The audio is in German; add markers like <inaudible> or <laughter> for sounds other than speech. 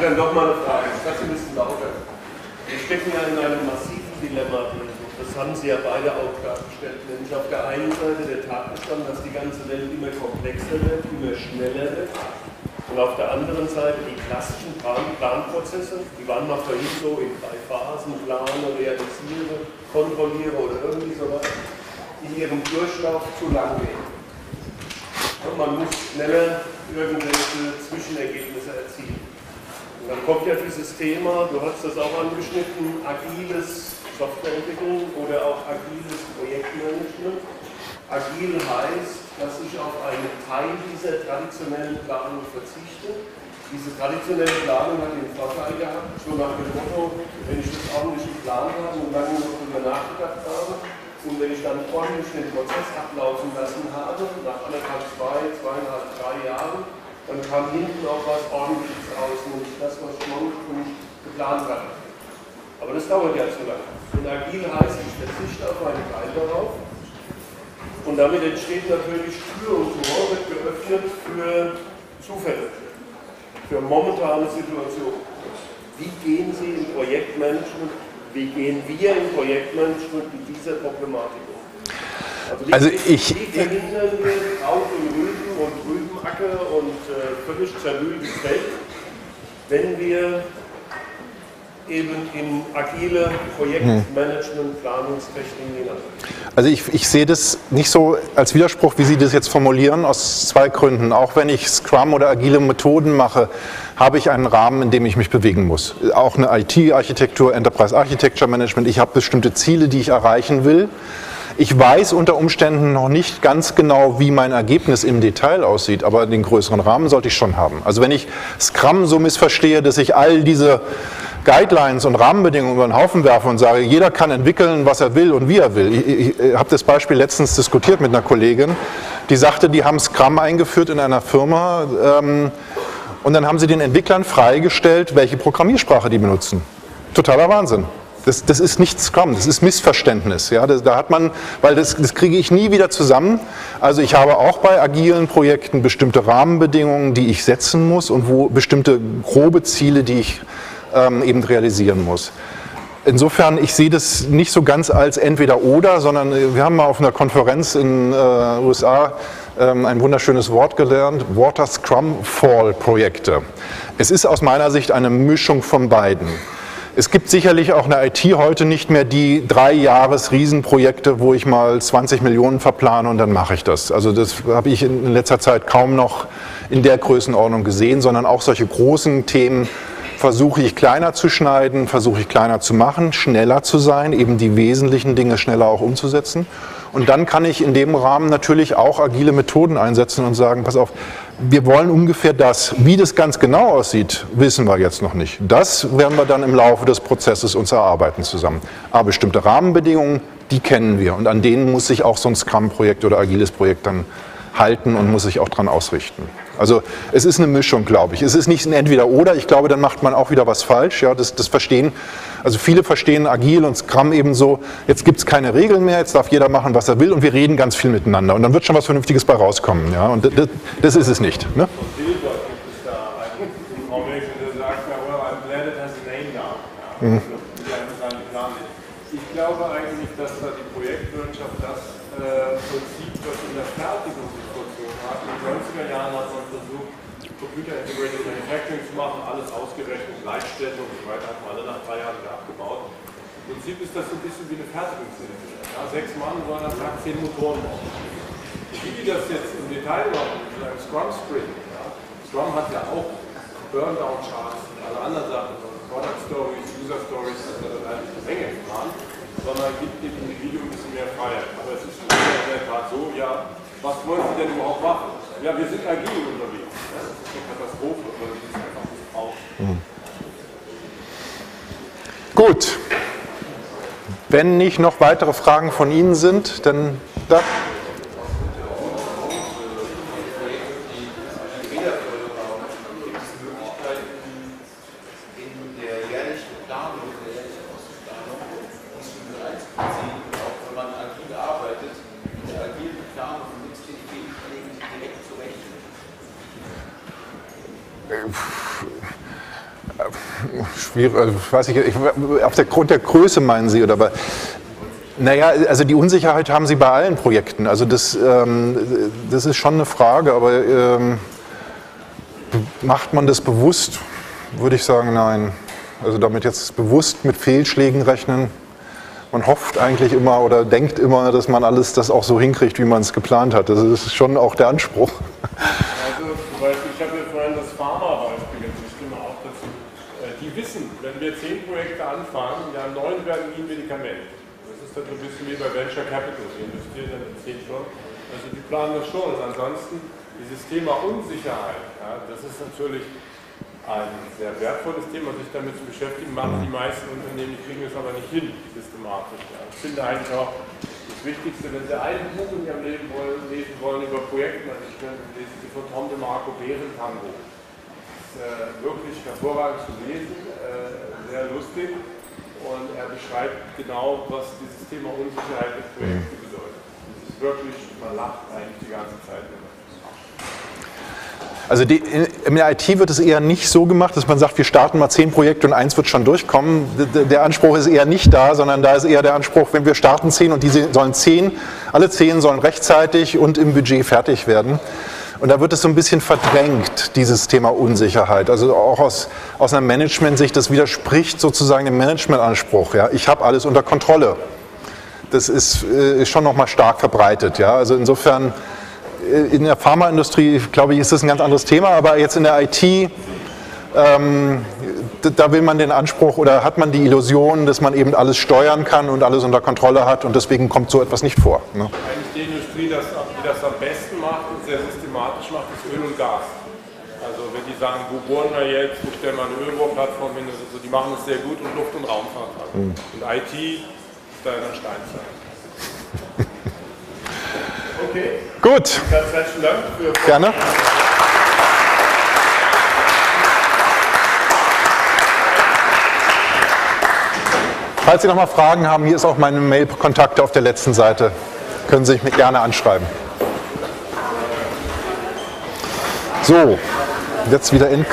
dann doch mal eine Frage. Das ist ein bisschen lauter. Wir stecken ja in einem massiven Dilemma drin. Das haben Sie ja beide auch dargestellt. Nämlich auf der einen Seite der Tatbestand, dass die ganze Welt immer komplexer wird, immer schneller wird. Und auf der anderen Seite die klassischen Plan Planprozesse, die waren mal vorhin so in drei Phasen, plane, realisiere, kontrolliere oder irgendwie sowas, in ihrem Durchlauf zu lang gehen. Und man muss schneller irgendwelche Zwischenergebnisse erzielen. Und dann kommt ja dieses Thema, du hast das auch angeschnitten, agiles Softwareentwicklung oder auch agiles Projektmanagement. Agil heißt, dass ich auf einen Teil dieser traditionellen Planung verzichte. Diese traditionelle Planung hat den Vorteil gehabt, so nach dem Motto, wenn ich das ordentlich geplant habe und lange darüber nachgedacht habe, und wenn ich dann ordentlich den Prozess ablaufen lassen habe, nach anderthalb, zwei, zweieinhalb, drei Jahren, dann kam hinten auch was Ordentliches raus, nämlich das, was ich ursprünglich geplant hatte. Aber das dauert ja zu lange. Und agil heißt, ich verzichte auf einen Teil darauf. Und damit entsteht natürlich Tür und Tor, wird geöffnet für Zufälle, für momentane Situationen. Wie gehen Sie im Projektmanagement wie gehen wir im Projektmanagement mit dieser Problematik um? Also, also ich, wie verhindern wir Kraut und Rüben und Rübenacker und äh, völlig zerwühltes Feld, wenn wir eben in agile Projektmanagement, Planungstechniken hinein. Also ich, ich, sehe das nicht so als Widerspruch, wie Sie das jetzt formulieren, aus zwei Gründen. Auch wenn ich Scrum oder agile Methoden mache, habe ich einen Rahmen, in dem ich mich bewegen muss. Auch eine IT-Architektur, Enterprise Architecture Management. Ich habe bestimmte Ziele, die ich erreichen will. Ich weiß unter Umständen noch nicht ganz genau, wie mein Ergebnis im Detail aussieht, aber den größeren Rahmen sollte ich schon haben. Also wenn ich Scrum so missverstehe, dass ich all diese Guidelines und Rahmenbedingungen über den Haufen werfe und sage, jeder kann entwickeln, was er will und wie er will. Ich, ich, ich habe das Beispiel letztens diskutiert mit einer Kollegin, die sagte, die haben Scrum eingeführt in einer Firma ähm, und dann haben sie den Entwicklern freigestellt, welche Programmiersprache die benutzen. Totaler Wahnsinn. Das, das, ist nicht Scrum, das ist Missverständnis. Ja, das, da hat man, weil das, das kriege ich nie wieder zusammen. Also ich habe auch bei agilen Projekten bestimmte Rahmenbedingungen, die ich setzen muss und wo bestimmte grobe Ziele, die ich ähm, eben realisieren muss. Insofern, ich sehe das nicht so ganz als entweder oder, sondern äh, wir haben mal auf einer Konferenz in äh, USA ähm, ein wunderschönes Wort gelernt, Water Scrum Fall Projekte. Es ist aus meiner Sicht eine Mischung von beiden. Es gibt sicherlich auch eine IT heute nicht mehr die drei Jahres Riesenprojekte, wo ich mal 20 Millionen verplane und dann mache ich das. Also das habe ich in letzter Zeit kaum noch in der Größenordnung gesehen, sondern auch solche großen Themen versuche ich kleiner zu schneiden, versuche ich kleiner zu machen, schneller zu sein, eben die wesentlichen Dinge schneller auch umzusetzen. Und dann kann ich in dem Rahmen natürlich auch agile Methoden einsetzen und sagen, pass auf, wir wollen ungefähr das. Wie das ganz genau aussieht, wissen wir jetzt noch nicht. Das werden wir dann im Laufe des Prozesses uns erarbeiten zusammen. Aber bestimmte Rahmenbedingungen, die kennen wir. Und an denen muss sich auch so ein Scrum-Projekt oder agiles Projekt dann halten und muss sich auch dran ausrichten. Also es ist eine Mischung, glaube ich. Es ist nicht ein Entweder-Oder. Ich glaube, dann macht man auch wieder was falsch. Ja, das, das Verstehen, also viele verstehen Agil und Scrum eben so, jetzt gibt es keine Regeln mehr, jetzt darf jeder machen, was er will und wir reden ganz viel miteinander. Und dann wird schon was Vernünftiges bei rauskommen. Ja, und das, das ist es nicht. Ne? Mhm. Ich glaube eigentlich, dass da die Projektwirtschaft das äh, vollzieht, was in der Fertigungssituation hat. In den 90er Jahren hat man versucht, Computer Integrated Manufacturing zu machen, alles ausgerechnet, Leitstellen und so weiter, hat man alle nach drei Jahren wieder abgebaut. Im Prinzip ist das so ein bisschen wie eine Fertigungshilfe. Ja, sechs Mann sollen am Tag zehn Motoren bauen. Wie die das jetzt im Detail machen, mit einem Scrum Sprint, ja, Scrum hat ja auch Burndown-Charts und alle anderen Sachen, Product Stories, User Stories, das ist eine Menge gefahren sondern gibt dem Individuum ein bisschen mehr Freiheit. Aber es ist der Tat so, ja, was wollen Sie denn überhaupt machen? Ja, wir sind agil unterwegs. Das ist eine Katastrophe, weil Sie das einfach nicht brauchen. Mhm. Gut. Wenn nicht noch weitere Fragen von Ihnen sind, dann da. Schwierig, also, weiß ich, ich, auf der Grund der Größe meinen Sie, oder aber naja, also die Unsicherheit haben Sie bei allen Projekten. Also das, ähm, das ist schon eine Frage, aber ähm, macht man das bewusst? Würde ich sagen, nein. Also damit jetzt bewusst mit Fehlschlägen rechnen. Man hofft eigentlich immer oder denkt immer, dass man alles das auch so hinkriegt, wie man es geplant hat. Das ist schon auch der Anspruch vorhin das Pharma-Beispiel, ich stimme auch dazu. Äh, die wissen, wenn wir zehn Projekte anfangen, ja neun werden wie ein Medikament ist dann so ein bisschen wie bei Venture Capital, die investieren dann in 10 schon. Also die planen das schon. Und ansonsten dieses Thema Unsicherheit, ja, das ist natürlich ein sehr wertvolles Thema, sich damit zu beschäftigen, machen die meisten Unternehmen, die kriegen es aber nicht hin, systematisch. Ja. Ich finde eigentlich auch das Wichtigste, wenn Sie ein Buch in Ihrem Leben wollen, lesen wollen über Projektmanagement, lesen Sie von Tom DeMarco Bärentango. Äh, wirklich hervorragend zu lesen, äh, sehr lustig und er beschreibt genau, was dieses Thema Unsicherheit im Projekt mhm. bedeutet. Es ist wirklich, man lacht eigentlich die ganze Zeit. Also die, in der IT wird es eher nicht so gemacht, dass man sagt, wir starten mal zehn Projekte und eins wird schon durchkommen. Der Anspruch ist eher nicht da, sondern da ist eher der Anspruch, wenn wir starten zehn und die sollen zehn, alle zehn sollen rechtzeitig und im Budget fertig werden. Und da wird es so ein bisschen verdrängt, dieses Thema Unsicherheit. Also auch aus, aus einer Management-Sicht, das widerspricht sozusagen dem Managementanspruch. Ja? Ich habe alles unter Kontrolle. Das ist, äh, schon nochmal stark verbreitet. Ja? Also insofern, äh, in der Pharmaindustrie, glaube ich, ist das ein ganz anderes Thema, aber jetzt in der IT, ähm, da will man den Anspruch oder hat man die Illusion, dass man eben alles steuern kann und alles unter Kontrolle hat und deswegen kommt so etwas nicht vor. Ne? Eigentlich die Industrie, das, die das am besten systematisch macht, ist Öl und Gas. Also wenn die sagen, wo bohren wir jetzt, wo stellen wir eine Ölbohrplattform hin, also die machen es sehr gut und Luft- und Raumfahrt halt. Mhm. Und IT ist da in der Steinzeit. <laughs> okay. Gut. Ganz herzlichen Dank für Gerne. Falls Sie noch mal Fragen haben, hier ist auch meine Mail-Kontakte auf der letzten Seite. Können Sie mich gerne anschreiben. So, jetzt wieder in.